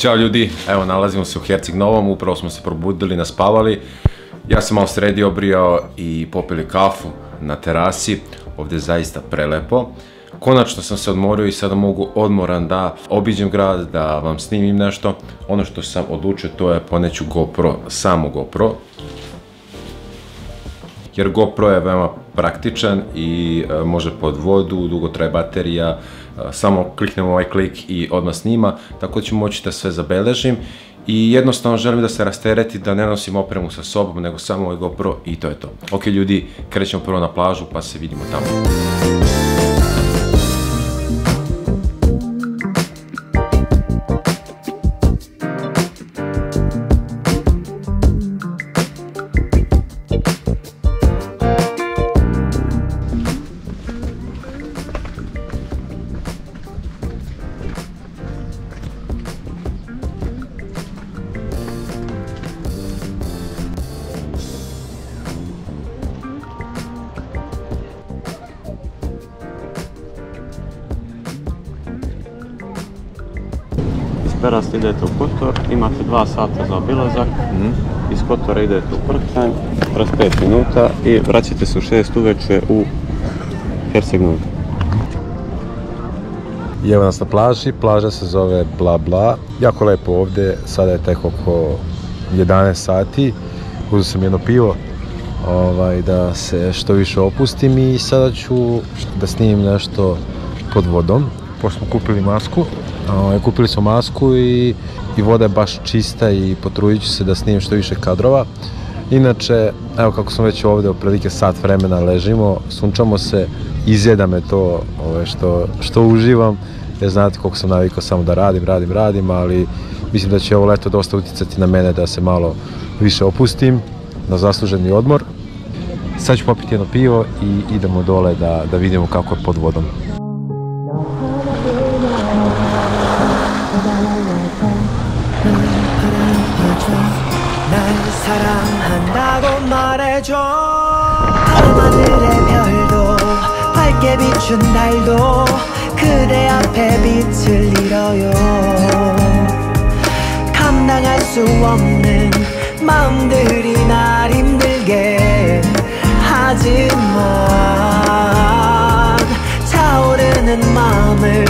Ćao ljudi, evo nalazimo se u Herceg Novom, upravo smo se probudili, naspavali. Ja sam malo sredio, obrijao i popili kafu na terasi, ovdje je zaista prelepo. Konačno sam se odmorio i sada mogu odmoran da obiđem grad, da vam snimim nešto. Ono što sam odlučio to je poneću GoPro, samo GoPro. Jer GoPro je veoma praktičan i e, može pod vodu, dugo traje baterija, samo kliknem ovaj klik i odmah snima, tako da ću moći da sve zabeležim i jednostavno želim da se rastereti, da ne nosim opremu sa sobom, nego samo ovaj GoPro i to je to. Ok ljudi, krećemo prvo na plažu pa se vidimo tamo. Perasta idete u Kotor, imate dva sata za obilazak. Iz Kotora idete u Prktanj, kroz 5 minuta i vraćate se u 6 uveče u Herceg Novi. I evo nas na plaži, plaža se zove Bla Bla. Jako lepo ovdje, sada je tek oko 11 sati. Uzeo sam jedno pivo ovaj, da se što više opustim i sada ću da snimim nešto pod vodom. Pošto smo kupili masku, kupili smo masku i, i voda je baš čista i potrudit ću se da snimim što više kadrova. Inače, evo kako smo već ovdje, otprilike sat vremena ležimo, sunčamo se, izjeda me to ovaj, što, što uživam, jer znate koliko sam navikao samo da radim, radim, radim, ali mislim da će ovo leto dosta utjecati na mene da se malo više opustim na zasluženi odmor. Sad ću popiti jedno pivo i idemo dole da, da vidimo kako je pod vodom. 날 사랑한다고 말해줘 밤하늘의 별도 밝게 비춘 달도 그대 앞에 빛을 잃어요 감당할 수 없는 마음들이 날 힘들게 하지만 차오르는 마음을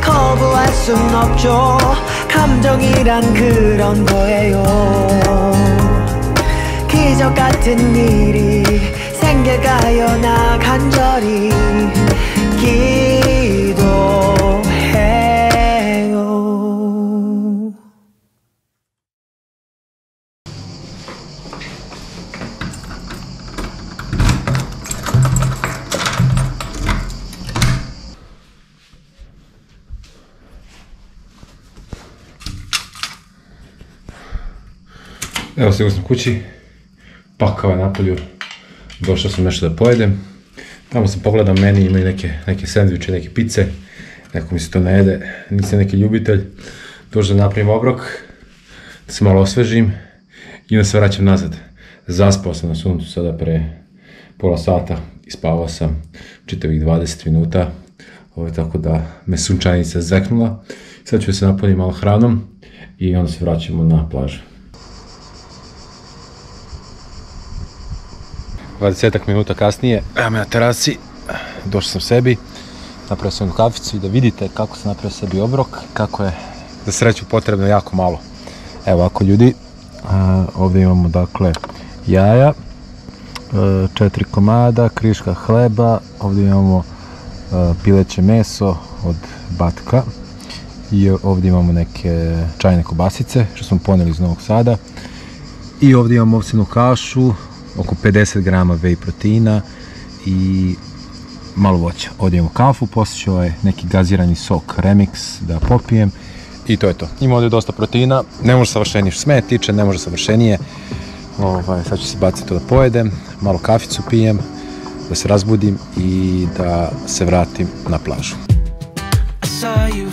거부할 순 없죠 감정이란 그런 거예요. 기적 같은 일이 생겨가요. 나간 Evo se sam kući, pakao je napolju, došao sam nešto da pojedem. Tamo sam pogledao meni, imaju neke, neke sandviče, neke pice, neko mi se to ne nisam neki ljubitelj. Došao da napravim obrok, da se malo osvežim i onda se vraćam nazad. Zaspao sam na suncu sada pre pola sata i spavao sam čitavih 20 minuta, ovo, tako da me sunčanica zeknula. Sad ću se napuniti malo hranom i onda se vraćamo na plažu. 20 minuta kasnije, evo me na terasi, došao sam sebi, napravio sam kaficu i da vidite kako sam napravio sebi obrok, kako je za sreću potrebno jako malo. Evo ovako ljudi, ovdje imamo dakle jaja, e, četiri komada, kriška hleba, ovdje imamo e, pileće meso od batka i ovdje imamo neke čajne kobasice što smo poneli iz Novog Sada i ovdje imamo ovsenu kašu, oko 50 grama whey proteina i malo voća. Ovdje imamo kafu, poslije ću ovaj neki gazirani sok Remix da popijem i to je to. Ima ovdje dosta proteina, ne može savršenije što mene tiče, ne može savršenije. Ovaj, sad ću se baciti to da pojedem, malo kaficu pijem, da se razbudim i da se vratim na plažu. I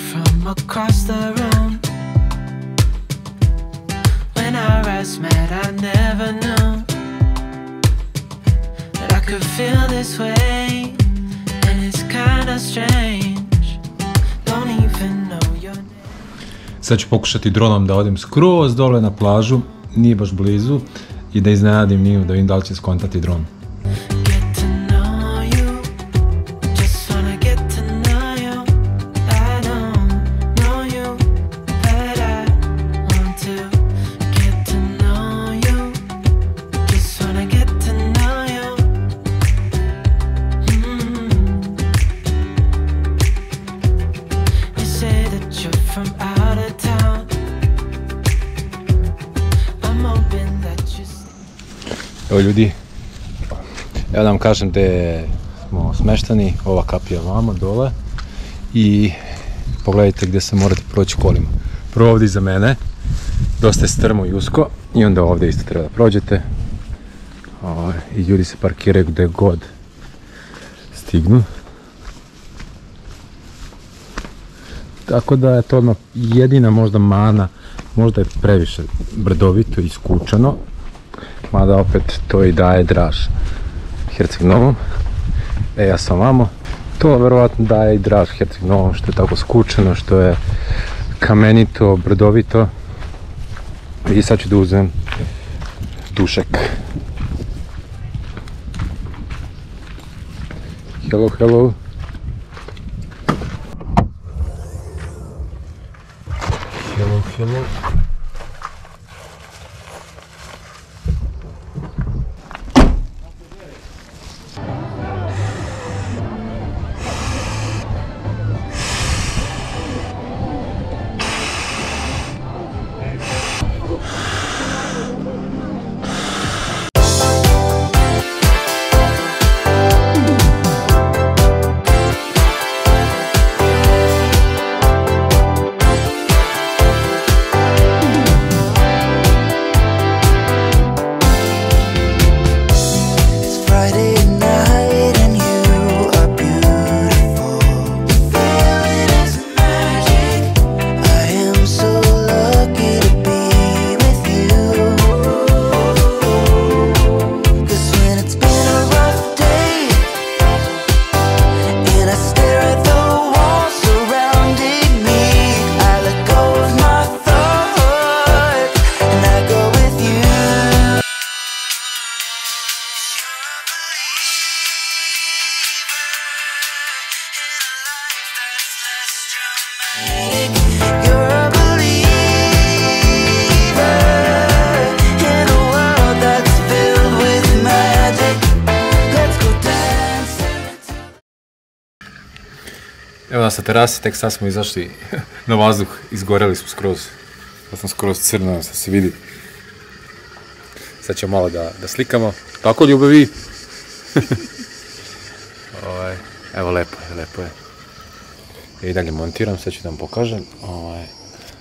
could feel this way, and it's kinda strange. Don't even know your name. Sad ću pokušati dronom da odem skroz dole na plažu, nije baš blizu, i da iznenadim Niju da vidim da li će skontati dron. From out of town. I'm hoping that you. Evo ljudi, evo vam kažem gde smo smeštani, ova kapija vamo dole i pogledajte gdje se morate proći kolima. Prvo ovdje iza mene, dosta je strmo i usko i onda ovdje isto treba da prođete. Ovaj, I ljudi se parkiraju gdje god stignu. Tako da je to odmah jedina možda mana, možda je previše brdovito i skučano, mada opet to i daje draž Herceg Novom. E, ja sam vamo. To verovatno daje i draž Herceg Novom, što je tako skučeno, što je kamenito, brdovito. I sad ću da uzem dušek. Hello, hello. Hello, nas terasi, tek sad smo izašli na vazduh, izgoreli smo skroz. Ja sam skroz crno, sad se vidi. Sad ćemo malo da, da slikamo. Tako ljubavi? ovaj, evo lepo je, lepo je. I dalje montiram, sad ću da vam pokažem. Ovaj,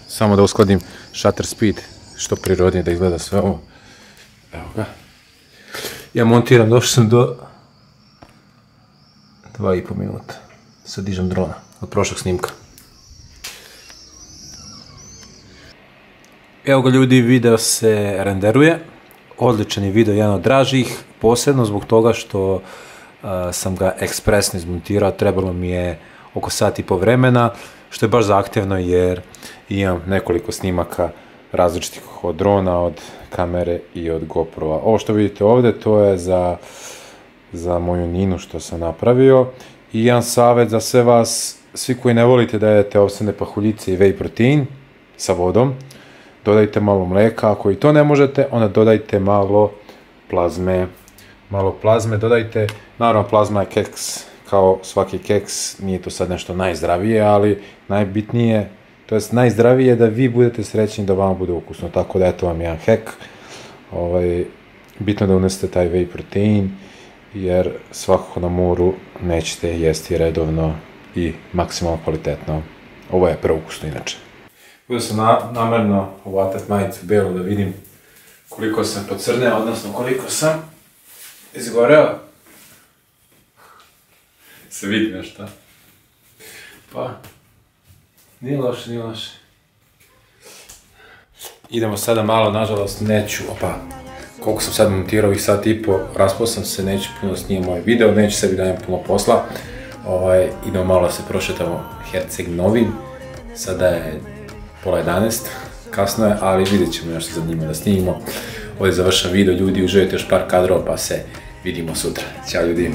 samo da uskladim shutter speed, što prirodnije da izgleda sve ovo. Evo ga. Ja montiram, došao sam do dva i po minuta. Sad dižem drona od prošlog snimka. Evo ga ljudi, video se renderuje. Odličan je video, jedan od dražih, posebno zbog toga što a, sam ga ekspresno izmontirao, trebalo mi je oko sat i po vremena, što je baš zahtjevno jer imam nekoliko snimaka različitih od drona, od kamere i od GoPro-a. Ovo što vidite ovdje, to je za, za moju Ninu što sam napravio. I jedan savjet za sve vas, svi koji ne volite da jedete ovsene pahuljice i whey protein sa vodom, dodajte malo mlijeka, ako i to ne možete, onda dodajte malo plazme. Malo plazme dodajte, naravno plazma je keks kao svaki keks, nije to sad nešto najzdravije, ali najbitnije, to jest najzdravije je da vi budete srećni da vama bude ukusno, tako da eto vam jedan hack. Ovaj, bitno da unesete taj whey protein, jer svakako na moru nećete jesti redovno i maksimalno kvalitetno. Ovo je preukusno inače. Uzeo sam na, namerno uvatat majicu belu da vidim koliko sam pocrneo, odnosno koliko sam izgoreo. Se vidi nešto. Pa, nije loše, nije loše. Idemo sada malo, nažalost neću, opa, koliko sam sad montirao ovih sat i po, raspao sam se, neću puno snimati moj video, neću sebi dajem puno posla. Ovaj, idemo malo se prošetamo Herceg Novim. Sada je pola 11, kasno je, ali vidjet ćemo još za njima da snimimo. Ovdje završam video, ljudi, uživajte još par kadrova, pa se vidimo sutra. Ćao ljudi!